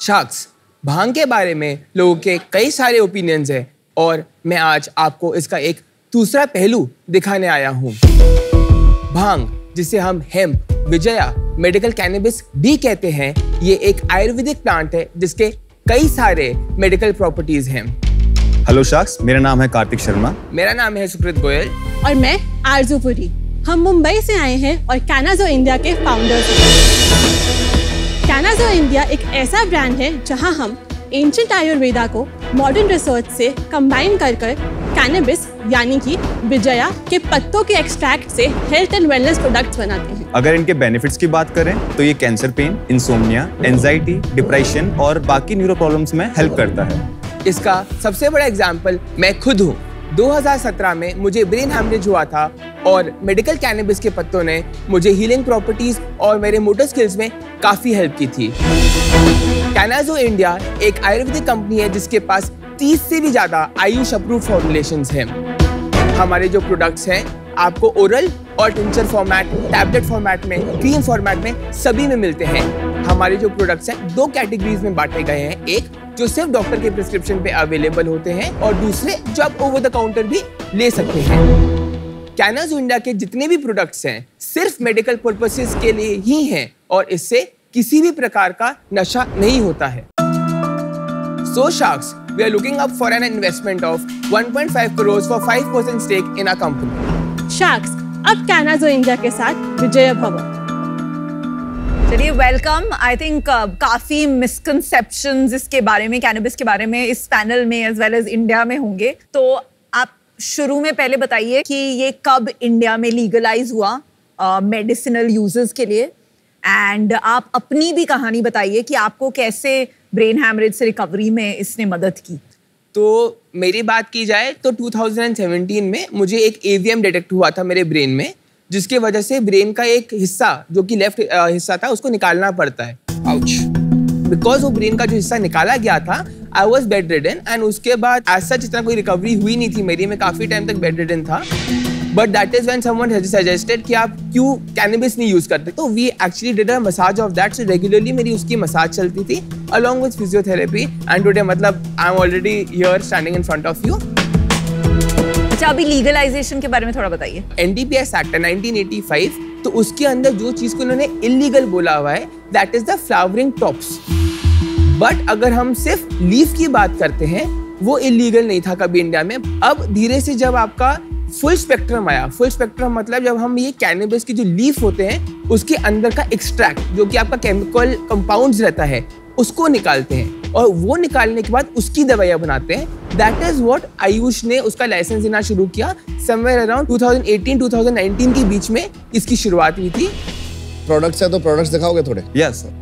Sharks भाँग के बारे में लोगों के कई सारे ओपिनियंस हैं और मैं आज आपको इसका एक दूसरा पहलू दिखाने आया हूँ। भाँग जिसे हम हेम्प विजया मेडिकल कैनबिस भी कहते हैं ये एक आयुर्वेदिक प्लांट है जिसके कई सारे मेडिकल प्रॉपर्टीज़ हैं। हेलो शाक्स मेरा नाम है कार्तिक शर्मा। मेरा नाम है सुकृत गोयल। और मैं आरज़ू पुरी। हम मुंबई से आए हैं और कैनाजो इंडिया के फाउंडर्स हैं। कैनाजो इंडिया एक ऐसा ब्रांड है जहाँ हम एंशंट आयुर्वेदा को मॉडर्न रिसर्च से कंबाइन कर कर कैनबिस यानी कि विजया के पत्तों के एक्सट्रैक्ट से हेल्थ एंड वेलनेस प्रोडक्ट्स बनाते हैं। अगर इनके बेनिफिट्स की बात करें तो ये cancer pain insomnia anxiety depression और बाकी न्यूरो प्रॉब्लम्स में हेल्प करता है। इसका सबसे बड़ा एग्ज़ाम्पल मैं खुद हूँ। 2017 में मुझे ब्रेन हैमरेज हुआ था और मेडिकल कैनबिस के पत्तों ने मुझे हीलिंग प्रॉपर्टीज़ और मेरे मोटर स्किल्स में काफ़ी हेल्प की थी। कैनाजो इंडिया एक आयुर्वेदिक कंपनी है जिसके पास 30 से भी ज़्यादा आयुष अप्रूव फॉर्मुलेशन हैं। हमारे जो प्रोडक्ट्स हैं, आपको ओरल और टिंचर फॉर्मेट टैबलेट फॉर्मेट में क्रीम फॉर्मेट में सभी में मिलते हैं। हमारे जो प्रोडक्ट्स हैं दो कैटेगरीज में बांटे गए हैं। एक जो सिर्फ़ डॉक्टर के प्रिस्क्रिप्शन पे अवेलेबल होते हैं और दूसरे जो आप ओवर द काउंटर भी ले सकते हैं। कैनाजो इंडिया के जितने भी प्रोडक्ट्स हैं सिर्फ़ मेडिकल पर्पसेस के लिए ही हैं और इससे किसी भी प्रकार का नशा नहीं होता है। So sharks we are looking up for an investment of 1.5 crores for 5% stake in our company. Sharks, अब कैनाजो इंडिया के साथ विजय भवन। चलिए वेलकम आई थिंक काफ़ी मिसकंसेप्शन इसके बारे में कैनबिस के बारे में इस पैनल में एज वेल एज इंडिया में होंगे। तो आप शुरू में पहले बताइए कि ये कब इंडिया में लीगलाइज हुआ मेडिसिनल uh, यूजेस के लिए? एंड आप अपनी भी कहानी बताइए कि आपको कैसे ब्रेन हैमरेज से रिकवरी में इसने मदद की। तो मेरी बात की जाए तो 2017 में मुझे एक एवीएम डिटेक्ट हुआ था मेरे ब्रेन में, जिसके वजह से ब्रेन का एक हिस्सा, जो कि लेफ़्ट हिस्सा था, उसको निकालना पड़ता है। आउच बिकॉज़ वो ब्रेन का जो हिस्सा निकाला गया था I was bedridden and उसके बाद एज सच इतना कोई रिकवरी हुई नहीं थी मेरी, मैं काफ़ी टाइम तक बेड रिडन था। But that is when someone suggested कि आप क्यों कैनबिस नहीं यूज़ करते? तो we actually did a massage of that so regularly मेरी उसकी मसाज चलती थी along with physiotherapy and today मतलब I am already here standing in front of you अच्छा अभी लीगलाइजेशन के बारे में थोड़ा बताइए। एनडीपीएस एक्ट 1985 तो उसके अंदर जो चीज़ को उन्होंने इलीगल बोला हुआ है that is the flowering tops but अगर हम सिर्फ़ लीफ की बात करते हैं वो इलीगल नहीं था कभी इंडिया में. अब धीरे से जब आपका फुल स्पेक्ट्रम आया। फुल स्पेक्ट्रम मतलब जब हम ये कैनबिस के जो लीफ होते हैं उसके अंदर का एक्सट्रैक्ट जो कि आपका केमिकल कंपाउंड्स रहता है उसको निकालते हैं। और वो निकालने के बाद उसकी दवाइयाँ बनाते हैं। दैट इज़ वॉट आयुष ने उसका लाइसेंस देना शुरू किया। समवेयर अराउंड 2018-2019 के बीच में इसकी शुरुआत हुई थी। प्रोडक्ट्स है तो प्रोडक्ट्स दिखाओगे थोड़े? Yes sir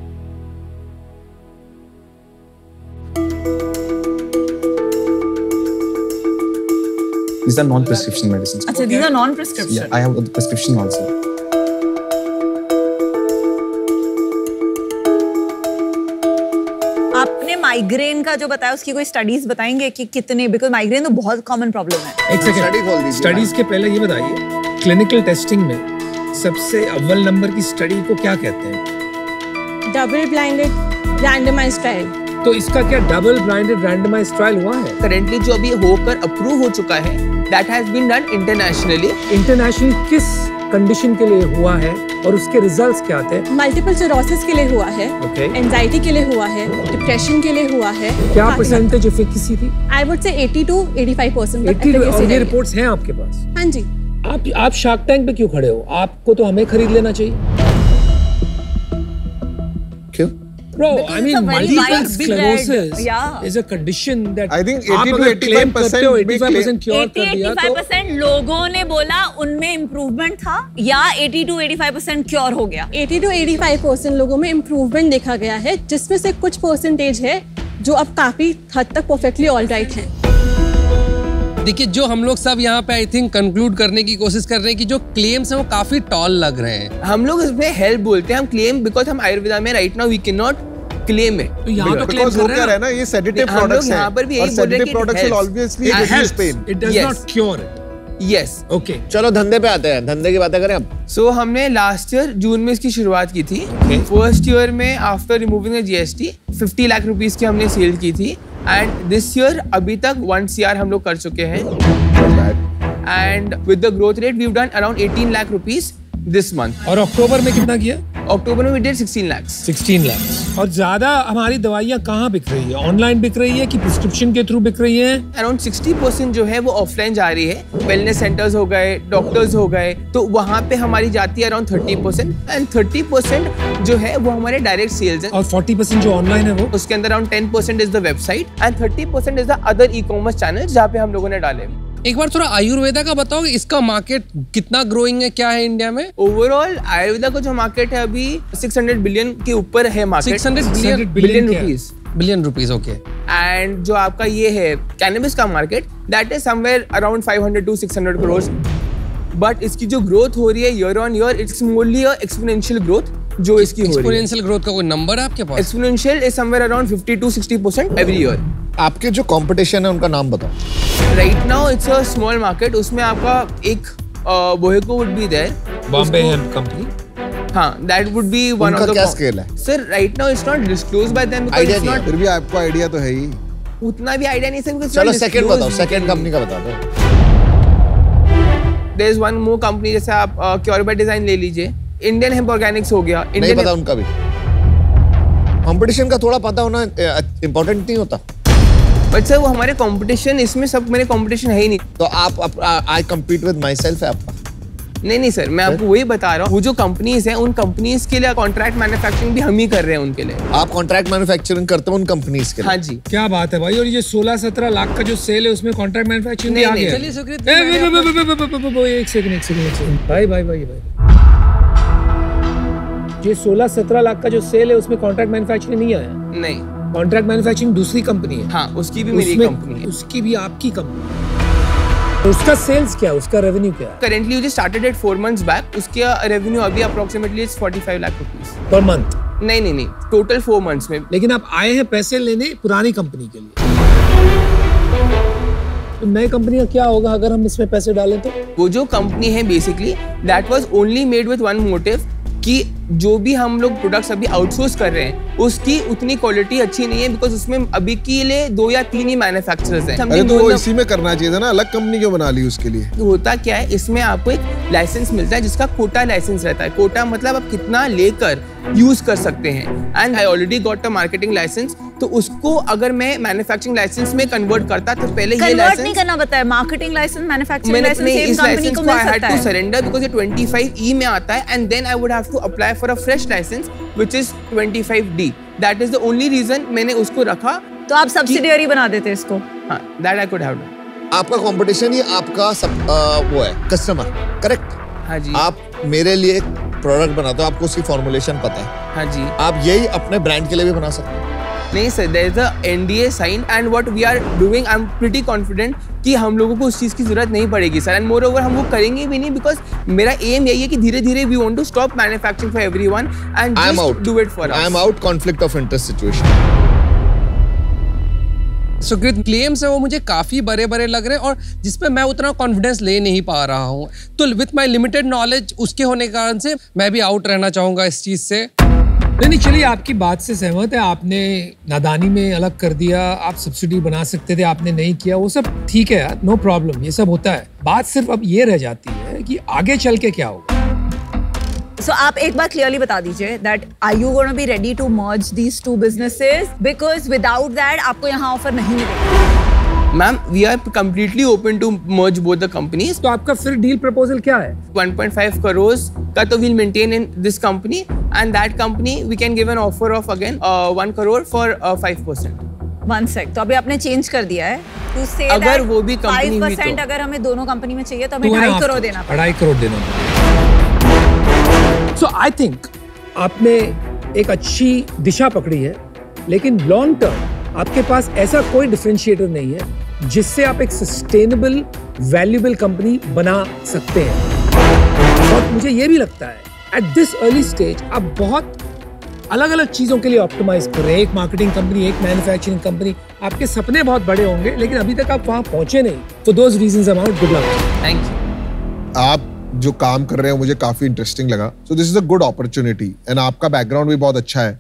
These are non-prescription medicines. अच्छा these are non-prescription. Yeah, I have a prescription also. आपने माइग्रेन का जो बताया उसकी कोई स्टडीज़ बताएँगे कि कितने बिकॉज़ माइग्रेन तो बहुत कॉमन प्रॉब्लम है एक सेकंड दीजिए। स्टडीज़ के पहले ये बताइए क्लिनिकल टेस्टिंग में सबसे अव्वल नंबर की स्टडी को क्या कहते हैं डबल ब्लाइंडेड रैंडमाइज्ड ट्रायल तो इसका क्या डबल ब्लाइंडेड रैंडमाइज्ड ट्रायल हुआ है? करेंटली जो अभी होकर अप्रूव हो चुका है that has been done internationally international किस कंडीशन के लिए हुआ है और उसके रिजल्ट्स क्या थे? मल्टीपल सिरोसिस के लिए हुआ है एंजाइटी के लिए हुआ है डिप्रेशन के लिए हुआ है क्या परसेंटेज एफिकेसी थी I would say 80 to 85 percent 80 और ये रिपोर्ट्स हैं आपके पास? हाँ जी। आप आप शार्क टैंक पे क्यों खड़े हो? आपको तो हमें खरीद लेना चाहिए। Bro, Because I mean, multiple sclerosis Yeah. is a condition that I think 80 to 85% करते हो 85% क्योर कर दिया 80 तो 85% लोगों ने बोला उनमें इम्प्रूवमेंट था या 80 टू 85 परसेंट क्योर हो गया? 80 टू 85 परसेंट लोगों में इम्प्रूवमेंट देखा गया है जिसमें से कुछ परसेंटेज है जो अब काफ़ी हद तक परफेक्टली ऑल राइट हैं। देखिए जो हम लोग सब यहाँ पे आई थिंक कंक्लूड करने की कोशिश कर रहे हैं कि जो क्लेम्स हैं वो काफ़ी टॉल लग रहे हैं। हम लोग इसमें हेल्प बोलते हैं हम क्लेम बिकॉज़ हम आयुर्वेदा में right now we can not claim it तो यहाँ तो क्लेम कर रहे हैं है ना ये सेडेटिव प्रोडक्ट्स हैं यहाँ पर भी यही बोल रहे हैं कि products will obviously reduce pain does Yes. not cure yes okay चलो धंधे पे आते हैं। धंधे की बातें करें अब। सो so, हमने लास्ट ईयर जून में इसकी शुरुआत की थी। First Okay. ईयर में after removing GST 50 lakh rupees की हमने सेल की थी। एंड दिस ईयर अभी तक वन सी हम लोग कर चुके हैं। And with the growth rate we done around 18 lakh rupees this month और अक्टूबर में कितना किया? अक्टूबर में वी डिड 16 lakhs. 16 लाख और ज़्यादा हमारी दवाइयाँ कहाँ बिक रही है? ऑनलाइन बिक रही है कि प्रिस्क्रिप्शन के थ्रू बिक रही है? अराउंड 60 परसेंट जो है वो ऑफलाइन जा रही है। वेलनेस सेंटर्स हो गए डॉक्टर्स हो गए तो वहाँ पे हमारी जाती है अराउंड 30 परसेंट एंड 30 परसेंट जो है वो हमारे डायरेक्ट सेल्स है। और 40 परसेंट जो ऑनलाइन है वो? उसके अंदर around 10 percent is the website and 30 percent is the other e commerce channel जहाँ पे हम लोगों ने डाले। एक बार थोड़ा आयुर्वेदा का बताओ इसका मार्केट कितना ग्रोइंग है क्या है इंडिया में? ओवरऑल आयुर्वेदा का जो मार्केट है अभी 600 बिलियन के ऊपर है market 600 600 billion rupees billion rupees okay and जो आपका ये है कैनबिस का market that is somewhere around 500 to 600 crore but इसकी जो ग्रोथ हो रही है year on year it's morally exponential growth जो इसकी हो रही है। एक्सपोनेंशियल ग्रोथ का कोई नंबर आपके पास? Exponential is somewhere around 50 to 60 percent every year आपके जो कंपटीशन है उनका नाम बताओ। Right now it's a small market उसमें आपका एक Boheco would be there Bombay hemp company हाँ that would be one of the क्या scale है? Sir right now it's not disclose by them because it's not फिर भी आपको idea तो है ही। उतना भी आइडिया नहीं सर बिकॉज़ चलो सेकंड बताओ सेकंड कंपनी का बता दो। There is one more company जैसे आप क्योरबा डिज़ाइन ले लीजिए। इंडियन हेम्प ऑर्गेनिक्स हो गया इंडियन नहीं पता उनका भी। कंपटीशन का थोड़ा पता होना इम्पोर्टेंट नहीं होता। बट सर वो हमारे कंपटीशन इसमें सब मेरे कंपटीशन है ही नहीं। तो आप I compete with myself है आपका? नहीं नहीं सर मैं आपको वही बता रहा हूँ वो जो कंपनीज़ हैं उन कंपनीज़ के लिए कॉन्ट्रैक्ट मैन्युफैक्चरिंग भी हम ही कर रहे हैं उनके लिए। आप कॉन्ट्रैक्ट मैन्युफैक्चरिंग करते हो उन कंपनीज़ के लिए? हाँ जी। क्या बात है भाई और ये 16-17 लाख का जो सेल है उसमें कॉन्ट्रैक्ट मैन्युफैक्चरिंग भी आ गया? चलिए सुकृत एक सेकंड एक सेकंड एक सेकंड भाई भाई भाई भाई। ये 16-17 लाख का जो सेल है उसमें कॉन्ट्रैक्ट मैन्युफैक्चरिंग नहीं आया? नहीं। कॉन्ट्रैक्ट मैन्युफैक्चरिंग दूसरी कंपनी है। हाँ उसकी भी मेरी कंपनी है। उसकी भी आपकी कंपनी तो उसका सेल्स क्या उसका रेवेन्यू क्या करेंटली जो started at four months back उसका रेवेन्यू अभी approximately is 45 lakh rupees per month नहीं नहीं नहीं। टोटल फोर मंथ्स में। लेकिन आप आए हैं पैसे लेने पुरानी कंपनी के लिए। तो नई कंपनी का क्या होगा अगर हम इसमें पैसे डालें तो? वो जो कंपनी है basically that was only made with one motive कि जो भी हम लोग प्रोडक्ट्स अभी आउटसोर्स कर रहे हैं उसकी उतनी क्वालिटी अच्छी नहीं है बिकॉज़ उसमें अभी के लिए दो या तीन ही मैन्युफैक्चरर्स हैं। अरे तो वो इसी में करना चाहिए था ना अलग कंपनी क्यों बना ली उसके लिए? होता क्या है इसमें आपको एक लाइसेंस मिलता है जिसका कोटा लाइसेंस रहता है। कोटा मतलब आप कितना लेकर यूज़ कर सकते हैं। And I already got a marketing licence तो उसको अगर मैं मैन्युफैक्चरिंग लाइसेंस में कन्वर्ट करता तो पहले ये कन्वर्ट नहीं करना बताया marketing licence manufacturing licence same company licence को मिल आई हैड सकता टू है। सरेंडर बिकॉज़ ये 25 ई में आता है and then I would have to apply for a fresh licence which is 25 D that is the only reason मैंने उसको रखा तो आप सब्सिडियरी बना देते इसको। हाँ that I could have done आपका कंपटीशन ही आपका सब आ, वो है कस्टमर करेक्ट हाँ जी। आप मेरे लिए एक प्रोडक्ट बनाते हो आपको उसकी फॉर्मुलेशन पता है। हाँ जी। आप यही अपने ब्रांड के लिए भी बना सकते हो। नहीं sir there is a NDA sign and what we are doing I am pretty confident कि हम लोगों को उस चीज़ की ज़रूरत नहीं पड़ेगी सर. एंड मोर ओवर हम वो करेंगे भी नहीं बिकॉज़ मेरा एम यही है कि धीरे धीरे we want to stop manufacturing for everyone and I am out do it for I am out conflict of interest situation Sukrit claims है वो मुझे काफ़ी बड़े बड़े लग रहे हैं और जिसपे मैं उतना कॉन्फिडेंस ले नहीं पा रहा हूँ. तो विथ माई लिमिटेड नॉलेज उसके होने के कारण से मैं भी आउट रहना चाहूँगा इस चीज़ से. नहीं नहीं चलिए आपकी बात से सहमत है। आपने नादानी में अलग कर दिया आप सब्सिडी बना सकते थे आपने नहीं किया वो सब ठीक है यार नो प्रॉब्लम ये सब होता है। बात सिर्फ़ अब ये रह जाती है कि आगे चल के क्या होगा। सो आप एक बार क्लियरली बता दीजिए that are you gonna be ready to merge these two businesses because without that आपको यहाँ ऑफ़र नहीं मिलेगा। Ma'am we are completely open to merge both the companies तो आपका फिर डील प्रपोजल क्या है? 1.5 crores का तो we'll maintain in this company. And that company we can give an offer of again uh, 1 crore for five uh, 5%. One sec तो अभी आपने चेंज कर दिया है। टू से अगर वो भी company हुई तो। अगर हमें दोनों कंपनी में चाहिए तो हमें ढाई करोड़ crore, देना अढ़ाई करोड़ देना सो आई थिंक आपने एक अच्छी दिशा पकड़ी है लेकिन लॉन्ग टर्म आपके पास ऐसा कोई डिफरेंशिएटर नहीं है जिससे आप एक सस्टेनेबल वैल्यूबल कंपनी बना सकते हैं। और मुझे ये भी लगता है एट दिस अर्ली स्टेज आप बहुत अलग अलग चीज़ों के लिए ऑप्टिमाइज कर रहे हैं। एक मार्केटिंग कंपनी एक मैन्युफैक्चरिंग कंपनी आपके सपने बहुत बड़े होंगे लेकिन अभी तक आप वहाँ पहुँचे नहीं। तो those reason amount good luck thank you आप जो काम कर रहे हैं मुझे काफ़ी इंटरेस्टिंग लगा। So this is a good opportunity and आपका बैकग्राउंड भी बहुत अच्छा है।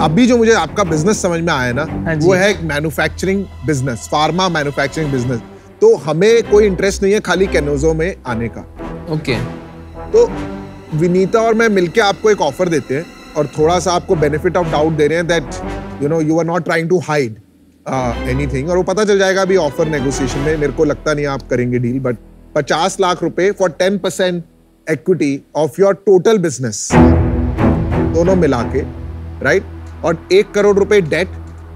अभी जो मुझे आपका बिज़नेस समझ में आया ना हाँ वो है एक manufacturing business pharma manufacturing business तो हमें कोई इंटरेस्ट नहीं है खाली कैनोजो में आने का। Okay okay. तो विनीता और मैं मिलके आपको एक ऑफ़र देते हैं और थोड़ा सा आपको बेनिफिट ऑफ़ डाउट दे रहे हैं that you know you are not trying to hide anything और वो पता चल जाएगा अभी ऑफ़र नेगोशिएशन में। मेरे को लगता नहीं आप करेंगे डील बट पचास लाख रुपए for ten percent equity of your total business दोनों मिला के राइट right? और एक करोड़ रुपए debt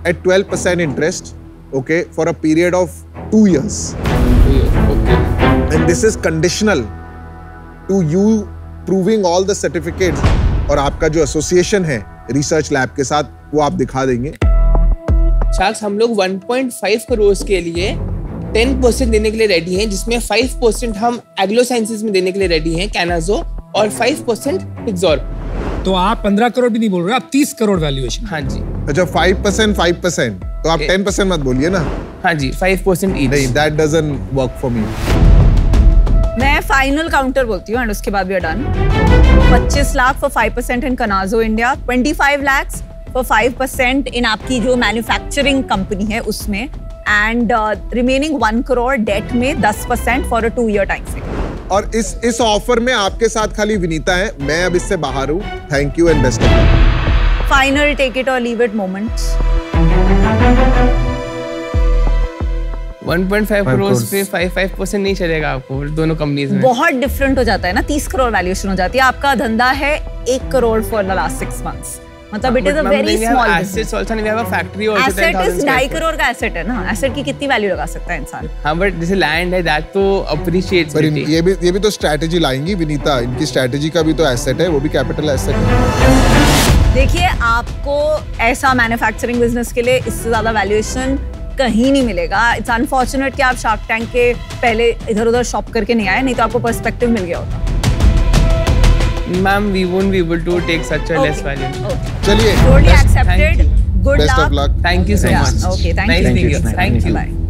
at twelve percent interest okay for a period of two years and this is conditional to you proving all the certificates और आपका जो association है रिसर्च लैब के साथ वो आप दिखा देंगे। शार्क्स हम लोग 1.5 करोड़ के लिए 10 परसेंट देने के लिए रेडी हैं जिसमें 5 परसेंट हम एग्लो साइंसेज में देने के लिए रेडी हैं कैनाजो और 5 परसेंट पिक्सॉर तो आप पंद्रह करोड़ भी नहीं बोल रहे आप तीस करोड़ वैल्यूएशन हाँ जी। अच्छा फाइव परसेंट फाइव परसेंट तो आप ए- टेन परसेंट मत बोलिए ना। हाँ जी 5 परसेंट नहीं that doesn't work for me मैं फाइनल काउंटर बोलती हूँ एंड उसके बाद भी done 25 lakh for 5 percent in Cannazo India 25 lakh for 5 percent in आपकी जो मैन्युफैक्चरिंग कंपनी है उसमें and remaining one crore debt में 10 percent for a two year time frame और इस इस ऑफ़र में आपके साथ खाली विनीता है मैं अब इससे बाहर हूँ। Thank you and best final take it और लीव इट मोमेंट्स 1.5 करोड़ पे 5 5 परसेंट नहीं चलेगा आपको दोनों कंपनीज़ में। बहुत डिफरेंट हो जाता है ना 30 करोड़ वैल्यूएशन हो जाती है। आपका धंधा है एक crore for the last six months मतलब it is a very small we have a factory also asset is. Crore का एसेट है ना। एसेट की कितनी वैल्यू लगा सकता है इंसान? हाँ बट जैसे लैंड है दैट तो अप्रिशिएट्स पर ये भी ये भी तो स्ट्रैटेजी लाएँगी विनीता। इनकी स्ट्रैटेजी का भी तो एसेट है वो भी कैपिटल एसेट है। देखिए आपको ऐसा मैन्युफैक्चरिंग बिज़नेस के लिए इससे ज़्यादा वैल्यूएशन कहीं नहीं मिलेगा। इट्स अनफॉर्चुनेट कि आप शार्क टैंक के पहले इधर उधर शॉप करके नहीं आए नहीं तो आपको पर्सपेक्टिव मिल गया होता। Ma'am we won't be able to take such a less value चलिए। Totally accepted good luck thank you so much okay thank you thank you you